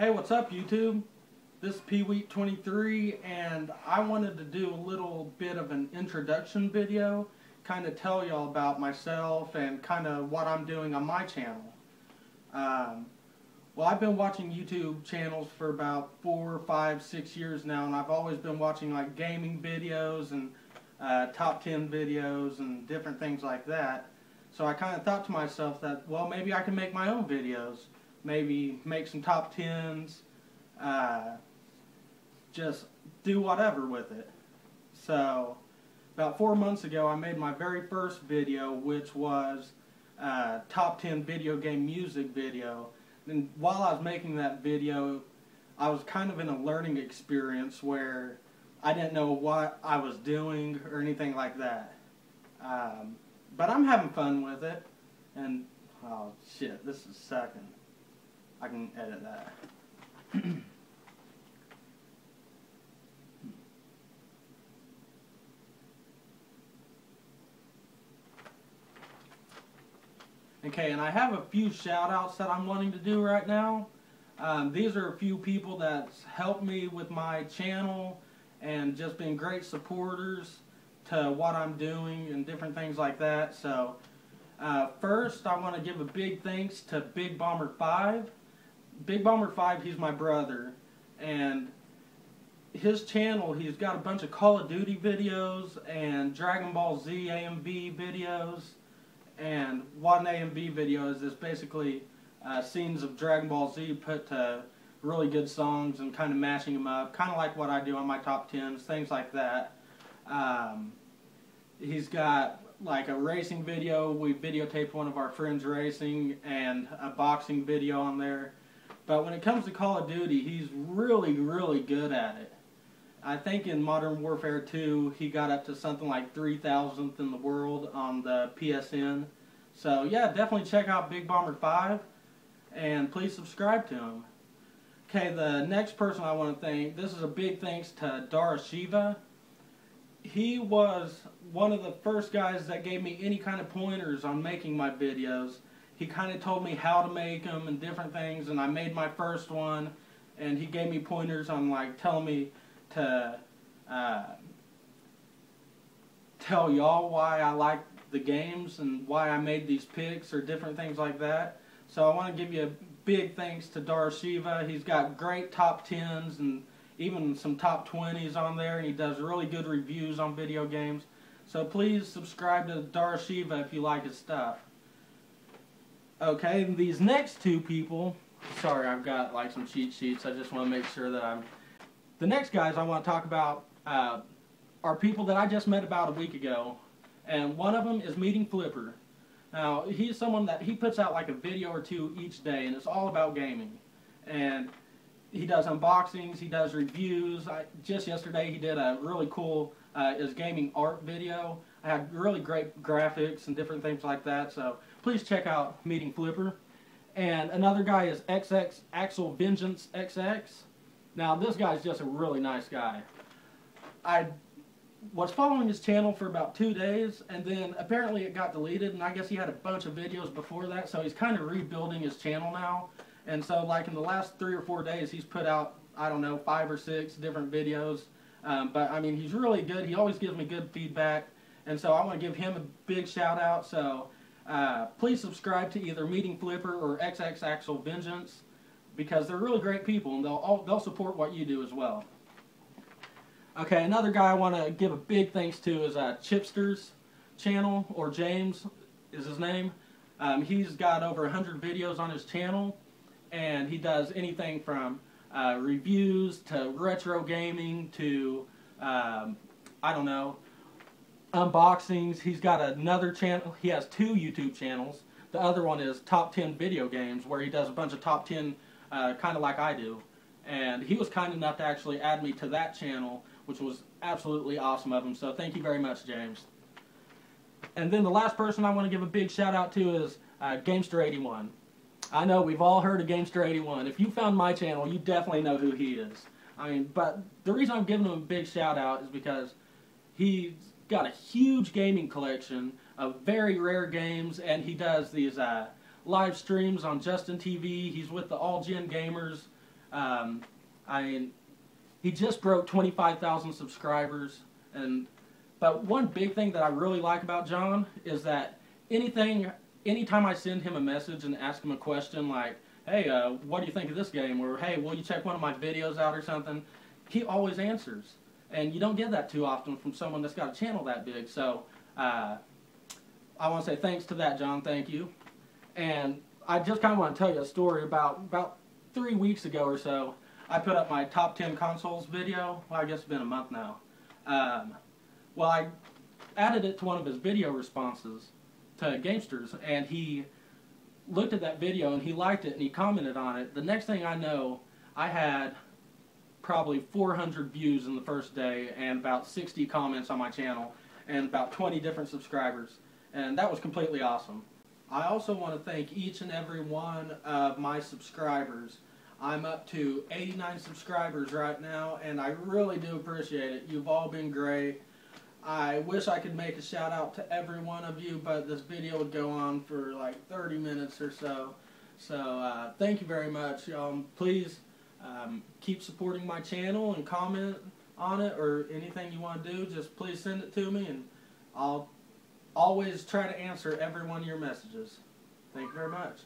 Hey, what's up, YouTube? This is PWheat23, and I wanted to do a little bit of an introduction video, kind of tell y'all about myself and kind of what I'm doing on my channel. Um, well, I've been watching YouTube channels for about four, five, six years now, and I've always been watching like gaming videos and uh, top 10 videos and different things like that. So I kind of thought to myself that, well, maybe I can make my own videos. Maybe make some top 10s, uh, just do whatever with it. So, about four months ago, I made my very first video, which was uh, top 10 video game music video. And while I was making that video, I was kind of in a learning experience where I didn't know what I was doing or anything like that. Um, but I'm having fun with it. And, oh shit, this is second. I can edit that. okay, and I have a few shout outs that I'm wanting to do right now. Um, these are a few people that's helped me with my channel and just been great supporters to what I'm doing and different things like that. So uh, first, I want to give a big thanks to Big Bomber 5. Big Bomber 5, he's my brother. And his channel, he's got a bunch of Call of Duty videos and Dragon Ball Z AMV videos. And what an AMV video is, is basically uh, scenes of Dragon Ball Z put to really good songs and kind of mashing them up, kind of like what I do on my top tens, things like that. Um, he's got like a racing video. We videotaped one of our friends racing and a boxing video on there. But when it comes to Call of Duty, he's really, really good at it. I think in Modern Warfare 2, he got up to something like 3,000th in the world on the PSN. So yeah, definitely check out Big Bomber 5 and please subscribe to him. Okay, the next person I want to thank, this is a big thanks to Dara Shiva he was one of the first guys that gave me any kind of pointers on making my videos. He kind of told me how to make them and different things, and I made my first one, and he gave me pointers on like telling me to uh, tell y'all why I like the games and why I made these picks or different things like that. So I want to give you a big thanks to Dar Shiva. He's got great top tens and even some top 20s on there, and he does really good reviews on video games. So please subscribe to Dar Shiva if you like his stuff. Okay, these next two people, sorry, I've got like some cheat sheets. I just want to make sure that I'm. The next guys I want to talk about uh, are people that I just met about a week ago, and one of them is Meeting Flipper. Now, he's someone that he puts out like a video or two each day, and it's all about gaming. And he does unboxings, he does reviews. I, just yesterday he did a really cool uh, his gaming art video. I had really great graphics and different things like that. So please check out Meeting Flipper. And another guy is XX Axel Vengeance XX. Now this guy's just a really nice guy. I was following his channel for about two days and then apparently it got deleted and I guess he had a bunch of videos before that so he's kind of rebuilding his channel now and so, like in the last three or four days, he's put out, I don't know, five or six different videos. Um, but I mean, he's really good. He always gives me good feedback. And so, I want to give him a big shout out. So, uh, please subscribe to either Meeting Flipper or XX Axel Vengeance because they're really great people and they'll, all, they'll support what you do as well. Okay, another guy I want to give a big thanks to is uh, Chipsturs channel, or James is his name. Um, he's got over 100 videos on his channel and he does anything from uh, reviews to retro gaming to um, I don't know unboxings. He's got another channel. He has two YouTube channels. The other one is Top 10 Video Games, where he does a bunch of top 10, uh, kind of like I do. And he was kind enough to actually add me to that channel, which was absolutely awesome of him. So thank you very much, James. And then the last person I want to give a big shout out to is uh, Gamester81. I know we've all heard of Gamester81. If you found my channel, you definitely know who he is. I mean, but the reason I'm giving him a big shout out is because he's got a huge gaming collection of very rare games, and he does these uh, live streams on Justin TV. He's with the All Gen Gamers Um, I mean, he just broke 25,000 subscribers, and but one big thing that I really like about John is that anything, anytime I send him a message and ask him a question like, "Hey, uh, what do you think of this game?" or "Hey, will you check one of my videos out?" or something, he always answers, and you don't get that too often from someone that's got a channel that big. So. Uh, I want to say thanks to that, John. Thank you. And I just kind of want to tell you a story about about three weeks ago or so. I put up my top 10 consoles video. Well, I guess it's been a month now. Um, well, I added it to one of his video responses to Gamesters, and he looked at that video and he liked it and he commented on it. The next thing I know, I had probably 400 views in the first day and about 60 comments on my channel and about 20 different subscribers and that was completely awesome. I also want to thank each and every one of my subscribers. I'm up to 89 subscribers right now, and I really do appreciate it. You've all been great. I wish I could make a shout out to every one of you, but this video would go on for like 30 minutes or so. So uh, thank you very much. Um, please um, keep supporting my channel and comment on it or anything you want to do. Just please send it to me, and I'll always try to answer every one of your messages. Thank you very much.